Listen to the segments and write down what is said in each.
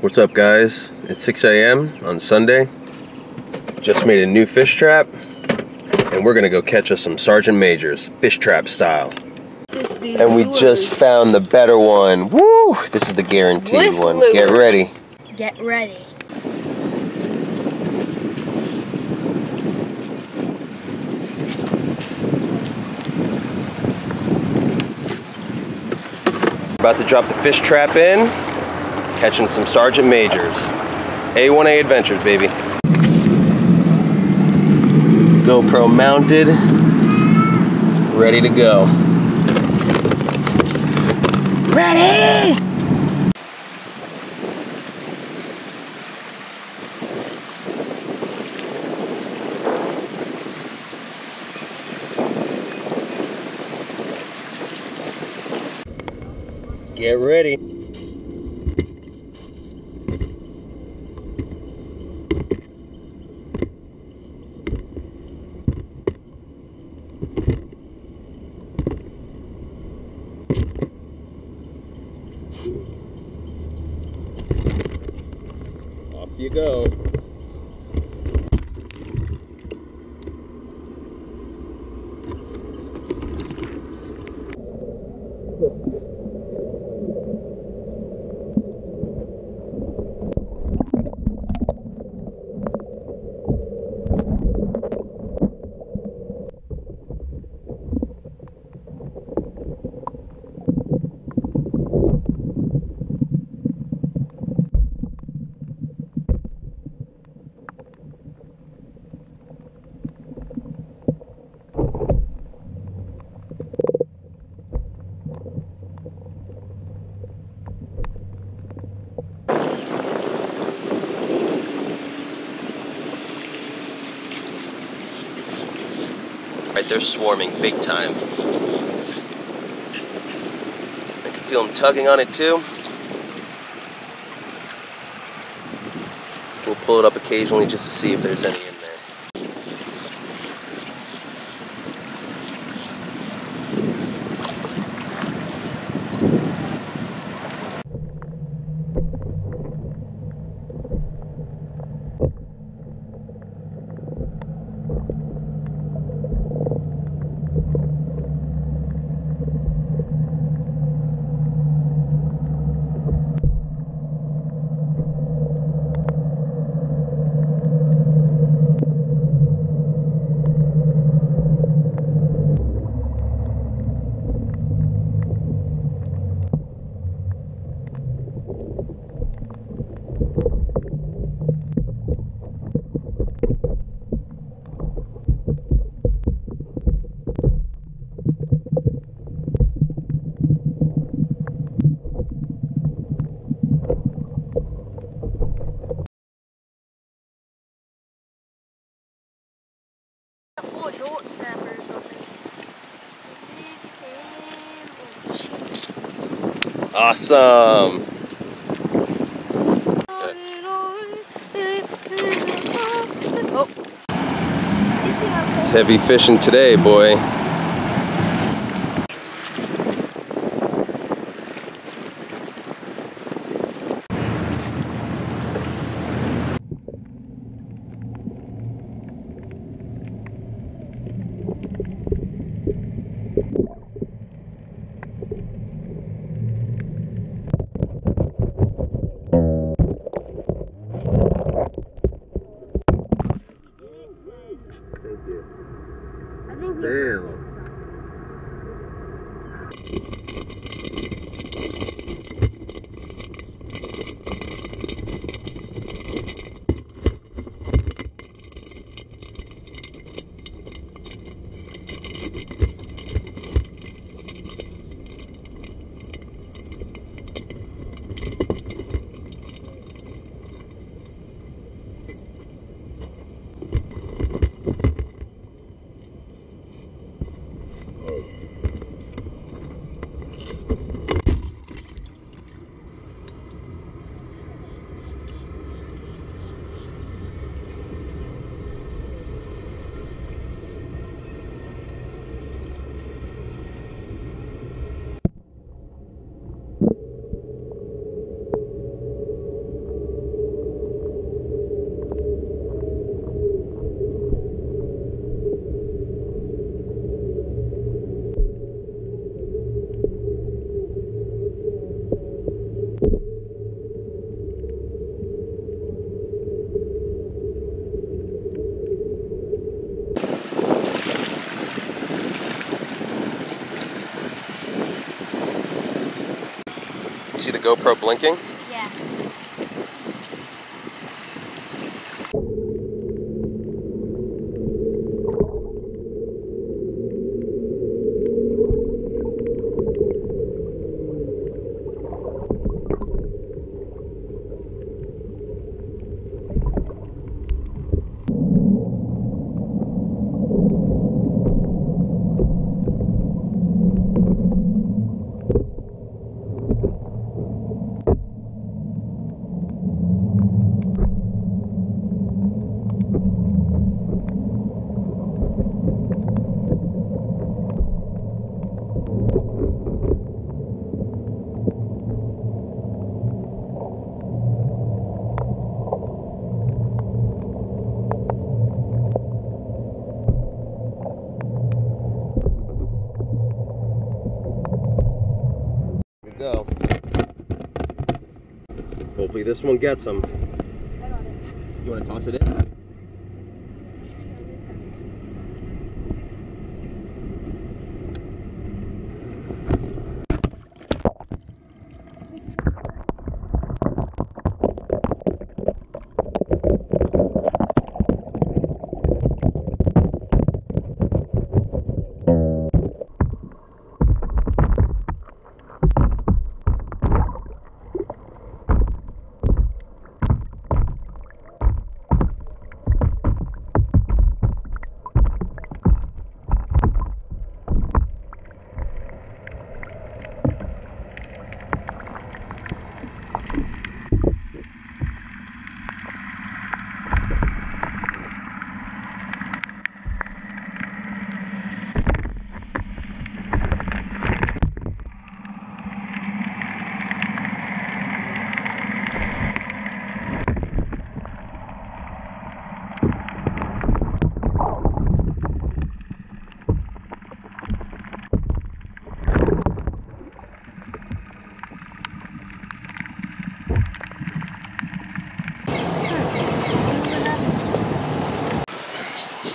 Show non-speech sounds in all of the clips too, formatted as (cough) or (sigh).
What's up guys? It's 6 a.m. on Sunday. Just made a new fish trap and we're gonna go catch us some Sergeant Majors, fish trap style. And we just found the better one. Woo! This is the guaranteed With one. lures. Get ready. Get ready. About to drop the fish trap in, catching some Sergeant Majors. A1A Adventures, baby. GoPro mounted, ready to go. Ready! Get ready. You go. Right, they're swarming big time. I can feel them tugging on it too. We'll pull it up occasionally just to see if there's any in there. Four dort snappers on me. Awesome. It's heavy fishing today, boy. GoPro blinking? Go. Hopefully this one gets them. You want to toss it in?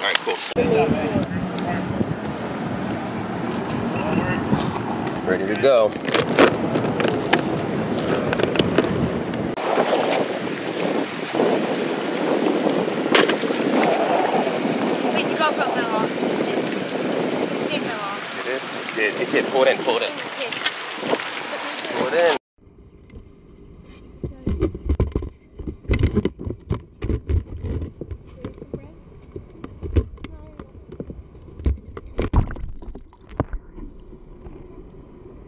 All right, cool. Ready to go. Wait, the GoPro fell off. It did fell off. Did it? It did. It did. Pull it in. Pull it in. It did. Pull it in.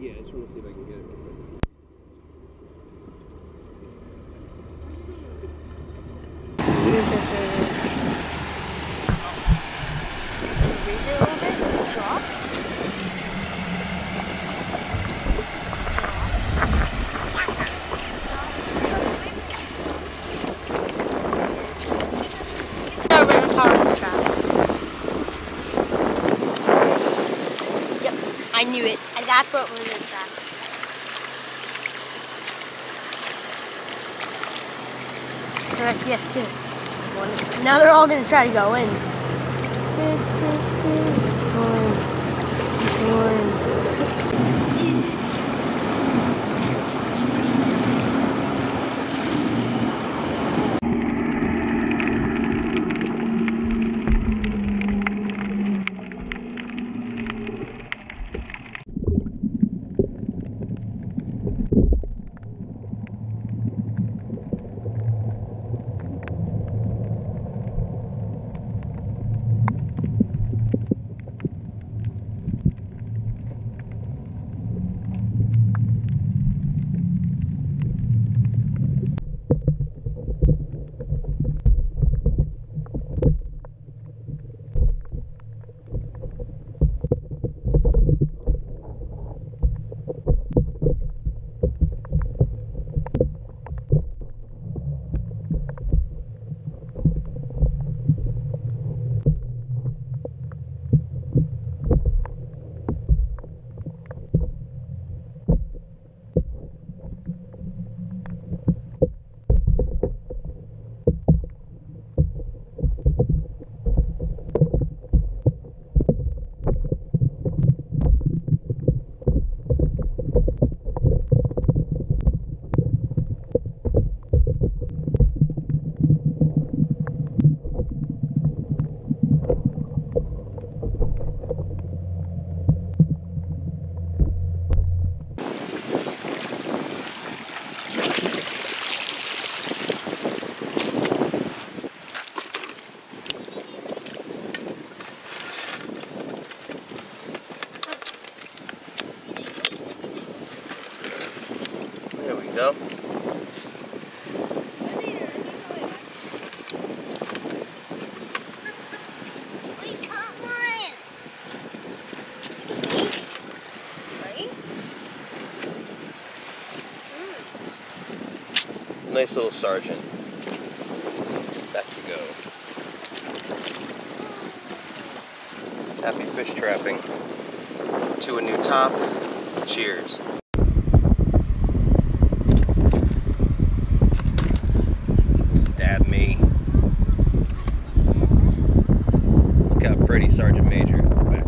Yeah, I just want to see if I can get it. We're. Yep, I knew it. And that's what was in yes, yes. Now they're all gonna try to go in. Nice little sergeant. Back to go. Happy fish trapping. To a new top. Cheers. Stab me. Look how pretty Sergeant Major. Back.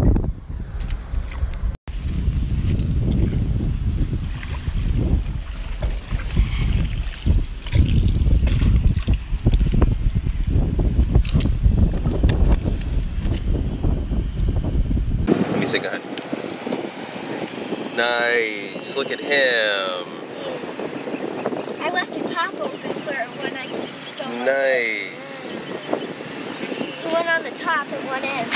Let me say go ahead. Nice. Look at him. I left the top open for when I could just go. Nice. this. One on the top and one in. It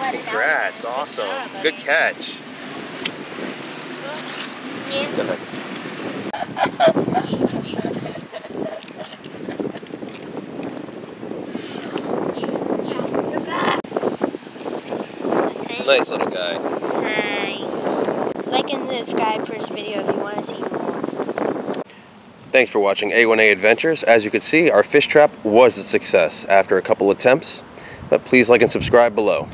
out. Congrats. Awesome. Good catch. Yeah. Go ahead. You're (laughs) back. Nice little guy. Nice. Like and subscribe for this video if you want to see more. Thanks for watching A1A Adventures. As you can see, our fish trap was a success after a couple attempts. But please like and subscribe below.